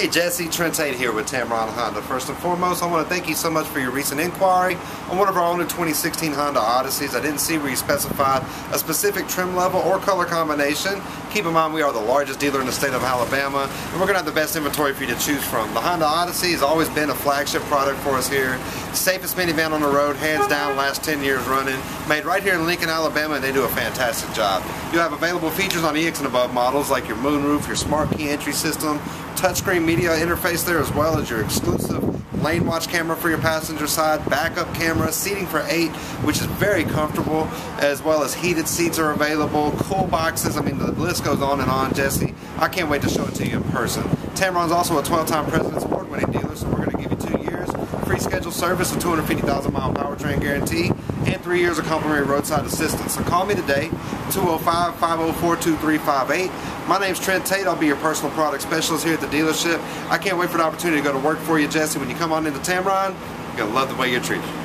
Hey Jesse, Trent Tate here with Tameron Honda. First and foremost, I want to thank you so much for your recent inquiry on one of our older 2016 Honda Odysseys. I didn't see where you specified a specific trim level or color combination. Keep in mind we are the largest dealer in the state of Alabama and we're going to have the best inventory for you to choose from. The Honda Odyssey has always been a flagship product for us here. Safest minivan on the road, hands down, last 10 years running. Made right here in Lincoln, Alabama and they do a fantastic job. You have available features on EX and above models like your moonroof, your smart key entry system, touchscreen media interface there as well as your exclusive lane watch camera for your passenger side, backup camera, seating for eight, which is very comfortable, as well as heated seats are available, cool boxes. I mean, the list goes on and on, Jesse. I can't wait to show it to you in person. Tameron's also a 12-time President's Award-winning dealer, so we're going to give you two years free scheduled service, a 250,000 mile powertrain guarantee, and three years of complimentary roadside assistance. So call me today, 205-504-2358. My name's Trent Tate. I'll be your personal product specialist here at the dealership. I can't wait for the opportunity to go to work for you, Jesse. When you come on into Tameron, you're going to love the way you're treated.